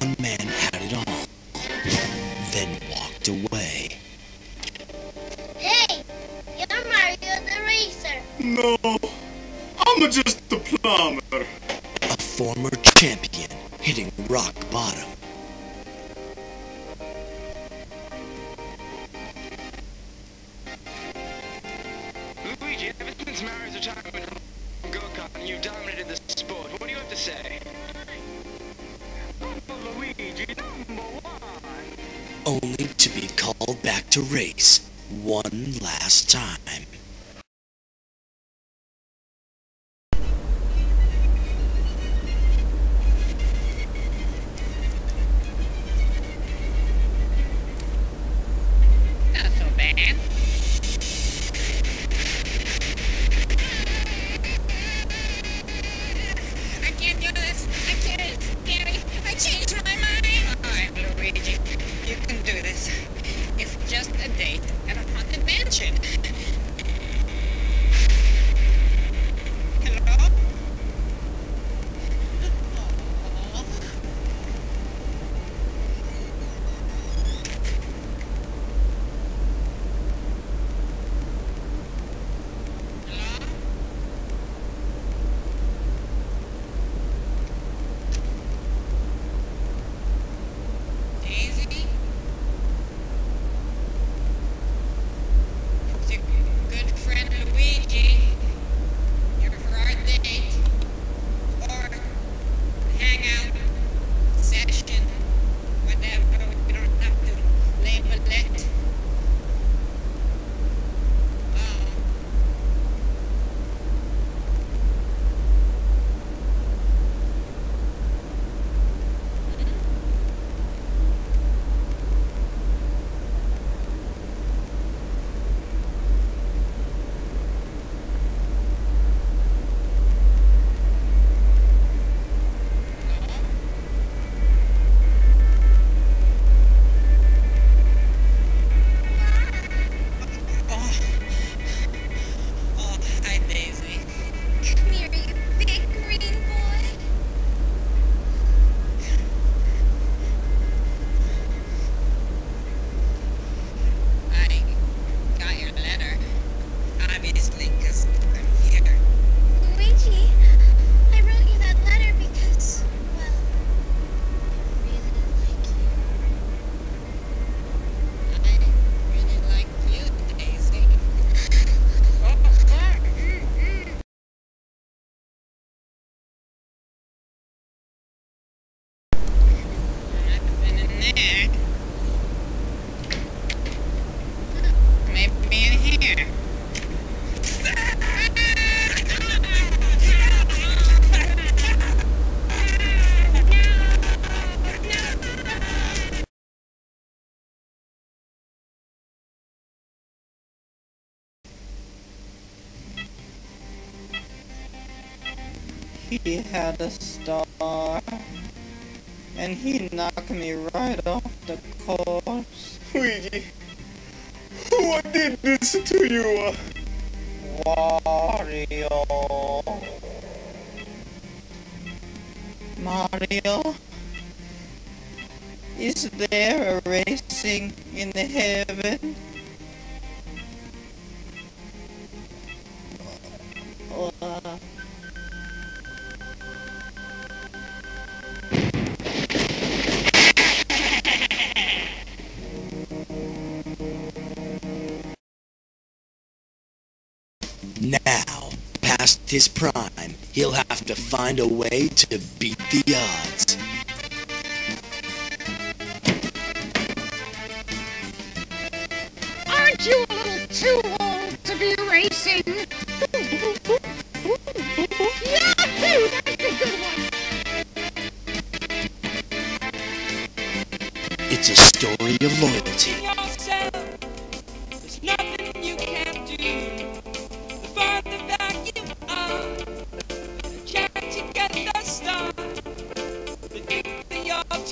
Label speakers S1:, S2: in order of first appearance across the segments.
S1: one man had it all, then walked away.
S2: Hey, you're Mario the Racer.
S3: No, I'm just the plumber.
S1: A former champion hitting rock bottom.
S4: Luigi, ever since Mario's retirement from go-kart, you've dominated the sport. What do you have to say?
S1: Only to be called back to race one last time.
S5: He had a star, and he knocked me right off the course.
S3: Luigi, what did this to you?
S5: Wario. Mario? Is there a racing in the heaven? Uh,
S1: his prime, he'll have to find a way to beat the odds.
S6: Aren't you a little too old to be racing? Yahoo! That's a good one.
S1: It's a story of loyalty,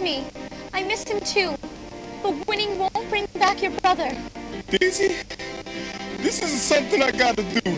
S6: me. I miss him too. But winning won't bring back your brother.
S3: Daisy, this is something I gotta do.